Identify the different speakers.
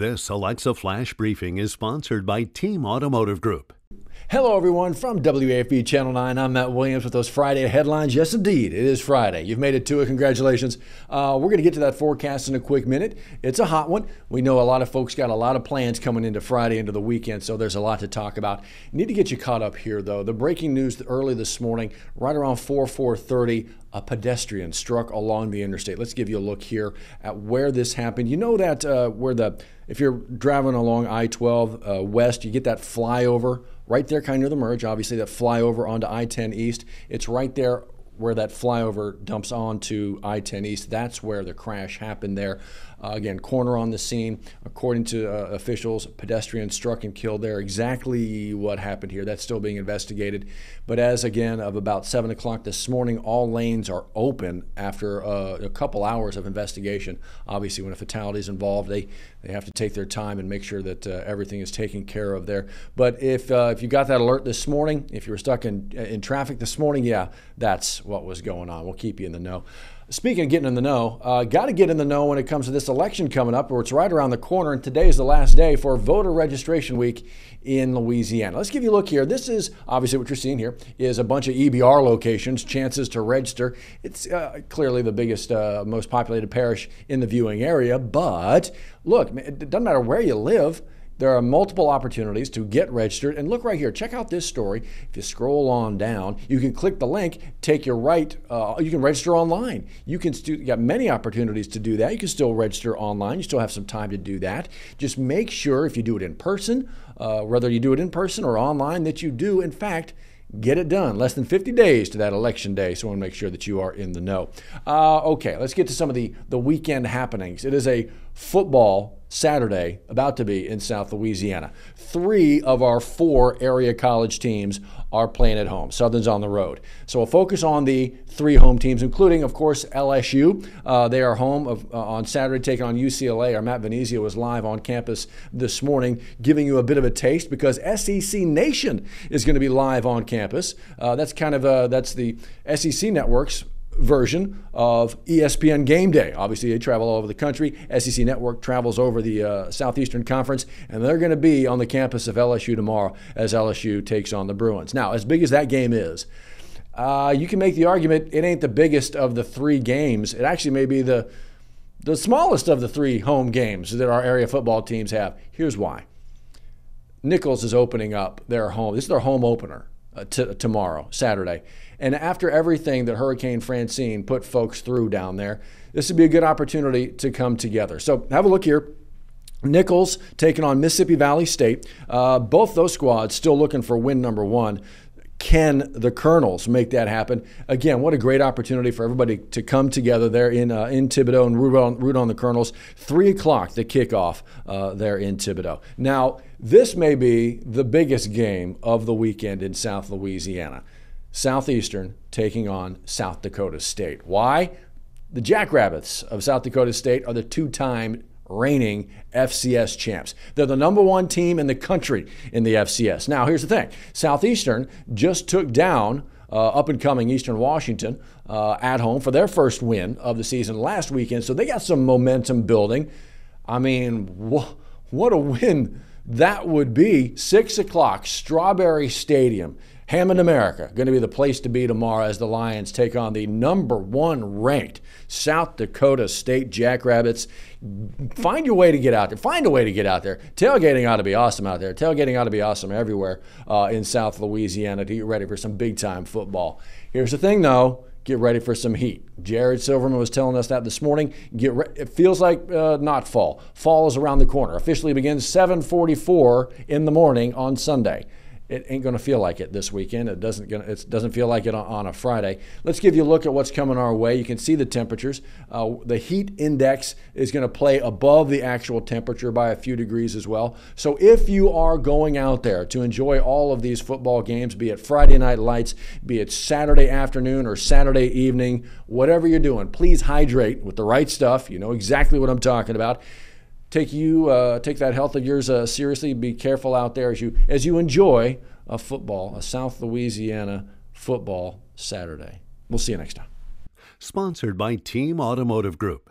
Speaker 1: This Alexa Flash Briefing is sponsored by Team Automotive Group.
Speaker 2: Hello, everyone, from WAFB Channel 9. I'm Matt Williams with those Friday headlines. Yes, indeed, it is Friday. You've made it to it. Congratulations. Uh, we're going to get to that forecast in a quick minute. It's a hot one. We know a lot of folks got a lot of plans coming into Friday, into the weekend, so there's a lot to talk about. Need to get you caught up here, though. The breaking news early this morning, right around 4 4:30, a pedestrian struck along the interstate. Let's give you a look here at where this happened. You know that uh, where the if you're driving along I-12 uh, west, you get that flyover right there, kind of near the merge. Obviously, that flyover onto I-10 east. It's right there where that flyover dumps onto I-10 East. That's where the crash happened there. Uh, again, coroner on the scene. According to uh, officials, pedestrian struck and killed there. Exactly what happened here. That's still being investigated. But as again of about seven o'clock this morning, all lanes are open after uh, a couple hours of investigation. Obviously, when a fatality is involved, they they have to take their time and make sure that uh, everything is taken care of there. But if uh, if you got that alert this morning, if you were stuck in in traffic this morning, yeah, that's what was going on. We'll keep you in the know. Speaking of getting in the know, uh, got to get in the know when it comes to this election coming up, or it's right around the corner, and today is the last day for voter registration week in Louisiana. Let's give you a look here. This is obviously what you're seeing here is a bunch of EBR locations, chances to register. It's uh, clearly the biggest, uh, most populated parish in the viewing area, but look, it doesn't matter where you live. There are multiple opportunities to get registered. And look right here, check out this story. If you scroll on down, you can click the link, take your right, uh, you can register online. You can stu- you got many opportunities to do that. You can still register online. You still have some time to do that. Just make sure if you do it in person, uh, whether you do it in person or online, that you do, in fact, get it done. Less than 50 days to that election day, so I want to make sure that you are in the know. Uh, okay, let's get to some of the, the weekend happenings. It is a football Saturday, about to be in South Louisiana. Three of our four area college teams are playing at home. Southern's on the road. So we'll focus on the three home teams, including, of course, LSU. Uh, they are home of, uh, on Saturday, taking on UCLA. Our Matt Venezia was live on campus this morning, giving you a bit of a taste because SEC Nation is going to be live on campus. Uh, that's kind of uh, that's the SEC networks version of ESPN Game Day. Obviously, they travel all over the country. SEC Network travels over the uh, Southeastern Conference, and they're going to be on the campus of LSU tomorrow as LSU takes on the Bruins. Now, as big as that game is, uh, you can make the argument it ain't the biggest of the three games. It actually may be the the smallest of the three home games that our area football teams have. Here's why. Nicholls is opening up their home. This is their home opener uh, t- tomorrow, Saturday. And after everything that Hurricane Francine put folks through down there, this would be a good opportunity to come together. So have a look here. Nicholls taking on Mississippi Valley State. Uh, both those squads still looking for win number one. Can the Colonels make that happen? Again, what a great opportunity for everybody to come together there in uh, in Thibodaux and root on, root on the Colonels. Three o'clock, the kickoff uh, there in Thibodaux. Now, this may be the biggest game of the weekend in South Louisiana. Southeastern taking on South Dakota State. Why? The Jackrabbits of South Dakota State are the two time reigning FCS champs. They're the number one team in the country in the FCS. Now, here's the thing Southeastern just took down uh, up and coming Eastern Washington uh, at home for their first win of the season last weekend, so they got some momentum building. I mean, wh- what a win that would be. Six o'clock, Strawberry Stadium. Hammond, America, going to be the place to be tomorrow as the Lions take on the number one ranked South Dakota State Jackrabbits. Find your way to get out there. Find a way to get out there. Tailgating ought to be awesome out there. Tailgating ought to be awesome everywhere uh, in South Louisiana to get ready for some big time football. Here's the thing, though get ready for some heat. Jared Silverman was telling us that this morning. Get re- it feels like uh, not fall. Fall is around the corner. Officially begins 7:44 in the morning on Sunday it ain't going to feel like it this weekend. It doesn't gonna, it doesn't feel like it on, on, a Friday. Let's give you a look at what's coming our way. You can see the temperatures. Uh, the heat index is going to play above the actual temperature by a few degrees as well. So if you are going out there to enjoy all of these football games, be it Friday night lights, be it Saturday afternoon or Saturday evening, whatever you're doing, please hydrate with the right stuff. You know exactly what I'm talking about take you uh, take that health of yours uh, seriously. Be careful out there as you as you enjoy a football, a South Louisiana football Saturday. We'll see you next time.
Speaker 1: Sponsored by Team Automotive Group.